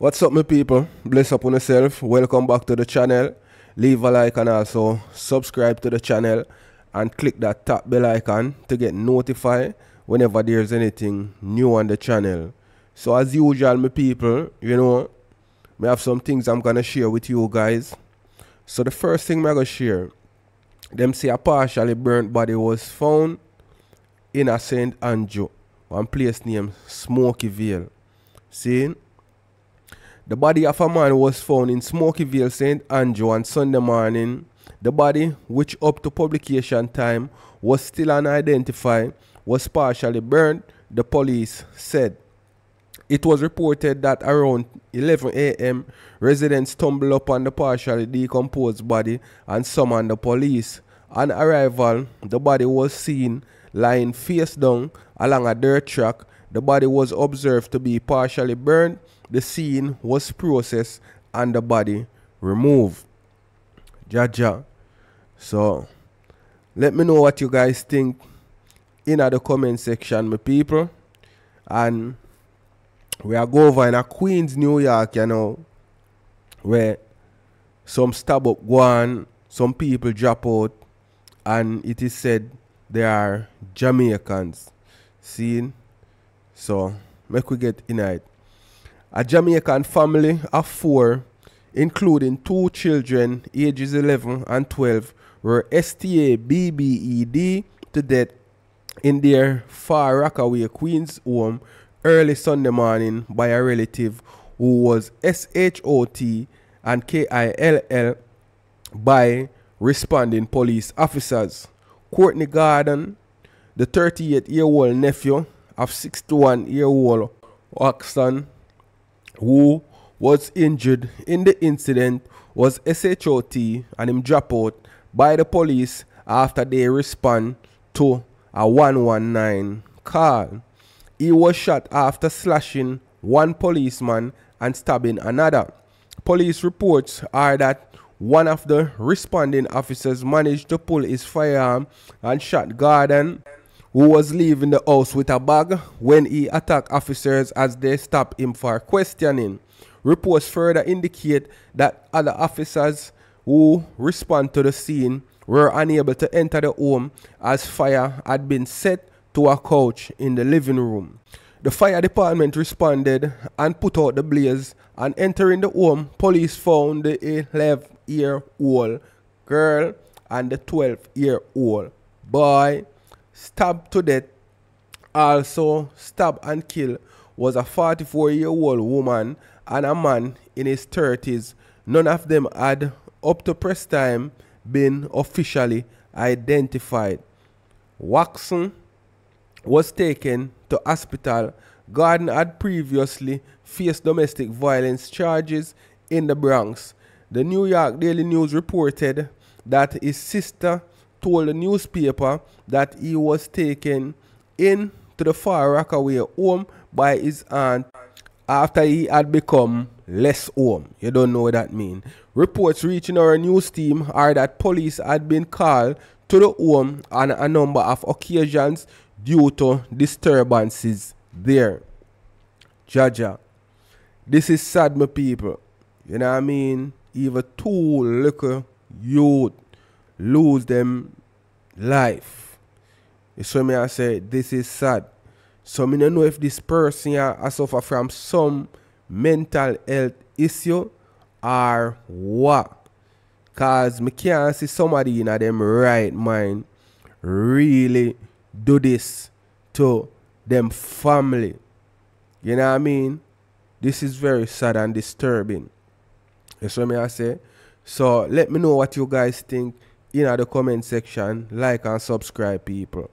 What's up, my people? Bless up on yourself. Welcome back to the channel. Leave a like and also subscribe to the channel and click that top bell icon to get notified whenever there's anything new on the channel. So as usual, my people, you know, we have some things I'm gonna share with you guys. So the first thing I'm gonna share, them say a partially burnt body was found in a St. Andrew, one place named Smoky Vale. See? The body of a man was found in Smokyville, St. Andrew on Sunday morning. The body, which up to publication time was still unidentified, was partially burned, the police said. It was reported that around 11 a.m., residents stumbled upon the partially decomposed body and summoned the police. On arrival, the body was seen lying face down along a dirt track. The body was observed to be partially burned the scene was processed and the body removed. Jaja. So let me know what you guys think in the comment section, my people. And we are going over in a Queens, New York, you know, where some stab up go on, some people drop out, and it is said they are Jamaicans. Seen? So make we get in it. A Jamaican family of four, including two children ages 11 and 12, were STA BBED to death in their Far Rockaway, Queens home early Sunday morning by a relative who was SHOT and KILL by responding police officers. Courtney Garden, the 38 year old nephew of 61 year old Waxton who was injured in the incident was SHOT and him dropped out by the police after they respond to a 119 call. He was shot after slashing one policeman and stabbing another. Police reports are that one of the responding officers managed to pull his firearm and shot Garden who was leaving the house with a bag when he attacked officers as they stopped him for questioning. Reports further indicate that other officers who respond to the scene were unable to enter the home as fire had been set to a couch in the living room. The fire department responded and put out the blaze and entering the home, police found the 11 year old girl and the 12 year old boy stabbed to death, also stabbed and killed, was a 44 year old woman and a man in his 30s. None of them had, up to press time, been officially identified. Waxon was taken to hospital. Garden had previously faced domestic violence charges in the Bronx. The New York Daily News reported that his sister told the newspaper that he was taken in to the Far Rockaway home by his aunt after he had become less home. You don't know what that means. Reports reaching our news team are that police had been called to the home on a number of occasions due to disturbances there. Jaja. This is sad, my people. You know what I mean? Even two little youth lose them life. So me I say this is sad. So me don't know if this person I suffer from some mental health issue or what. Cause me can't see somebody in them right mind really do this to them family. You know what I mean? This is very sad and disturbing. You see me I say? So let me know what you guys think in the comment section. Like and subscribe people.